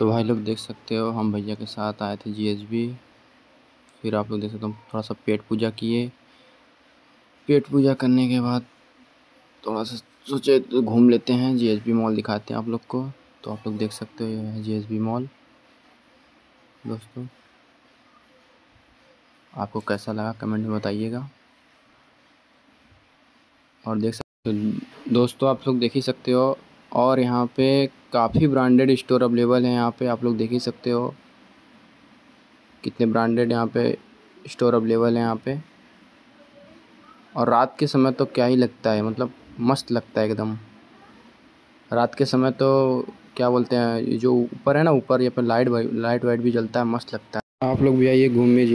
तो भाई लोग देख सकते हो, हम भैया के साथ आए थे जीएसबी फिर आप लोग देख सकते हो थोड़ा सा पेट पूजा किए। पेट पूजा करने के बाद थोड़ा सा सोचे तो घूम लेते हैं जीएसबी मॉल दिखाते हैं आप लोग को। तो आप लोग देख सकते हो, ये है जीएसबी मॉल दोस्तों, आपको कैसा लगा कमेंट में बताइएगा। और देख सकते हो, दोस्तों आप लोग देख ही सकते हो, और यहाँ पे काफ़ी ब्रांडेड स्टोर अवेलेबल है यहाँ पे, आप लोग देख ही सकते हो। कितने ब्रांडेड यहाँ पे स्टोर अवेलेबल है यहाँ पे। और रात के समय तो क्या ही लगता है मतलब मस्त लगता है एकदम। रात के समय तो क्या बोलते हैं जो ऊपर है ना, ऊपर यहाँ पे लाइट लाइट वाइट भी जलता है, मस्त लगता है। आप लोग भी आइए घूमिए